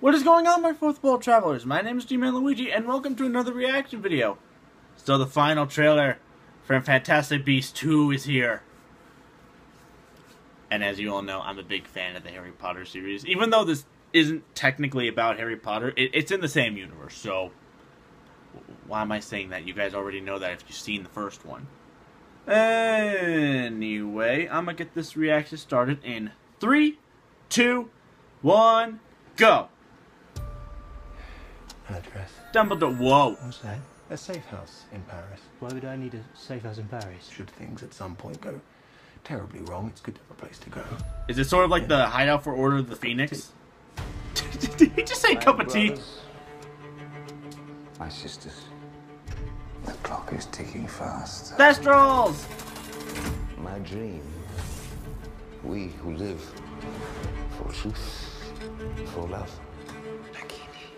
What is going on, my fourth world travelers? My name is G-Man Luigi, and welcome to another reaction video. So the final trailer for Fantastic Beasts 2 is here. And as you all know, I'm a big fan of the Harry Potter series. Even though this isn't technically about Harry Potter, it, it's in the same universe, so... Why am I saying that? You guys already know that if you've seen the first one. Anyway, I'm gonna get this reaction started in three, two, one, go! Address. Dumbledore, whoa. What's that? A safe house in Paris. Why would I need a safe house in Paris? Should things at some point go terribly wrong, it's good to have a place to go. Is it sort of like the hideout for Order of the Phoenix? Did he just say cup of tea? My sisters. The clock is ticking fast. Thestrals! My dream. We who live for truth, for love.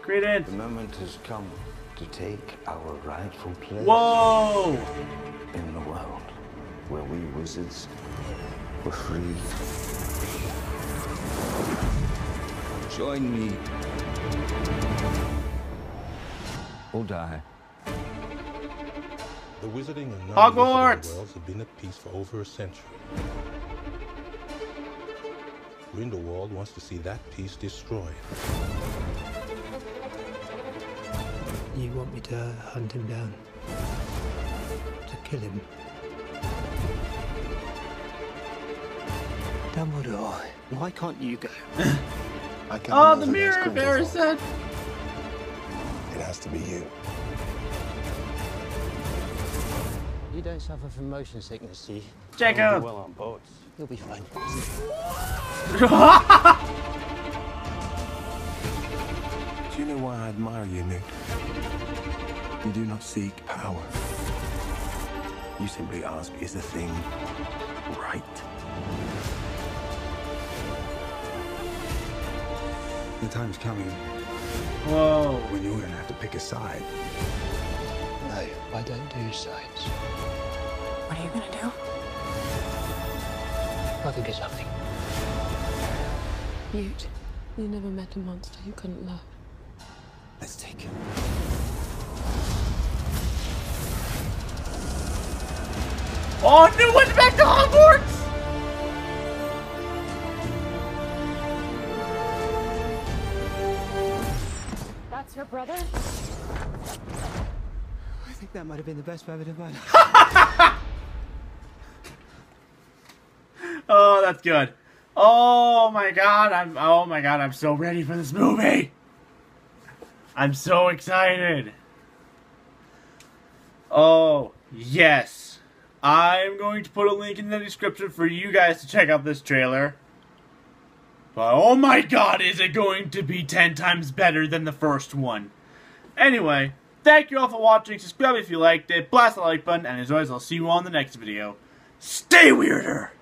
Credence. The moment has come to take our rightful place Whoa! in the world where we wizards were free. Join me. Or die. The wizarding and Hogwarts! non-wizarding worlds have been at peace for over a century. Grindelwald wants to see that peace destroyed. You want me to hunt him down? To kill him? Dumbledore, why can't you go? I can't Oh, the who mirror, those Barry said. It has to be you. You don't suffer from motion sickness, do you? Jacob! Well on boats. You'll be fine. Do you know why I admire you, Newt? You do not seek power. You simply ask, is the thing right? The time's coming Whoa. when you're gonna have to pick a side. No, I don't do sides. What are you gonna do? I think it's something. Mute. You never met a monster you couldn't love. Let's take him. Oh, no one's back to Hogwarts! That's your brother? I think that might have been the best moment of my life. Oh, that's good. Oh my god, I'm oh my god, I'm so ready for this movie. I'm so excited. Oh, yes. I'm going to put a link in the description for you guys to check out this trailer. But oh my god, is it going to be 10 times better than the first one. Anyway, thank you all for watching. Subscribe if you liked it. Blast the like button. And as always, I'll see you in the next video. Stay weirder!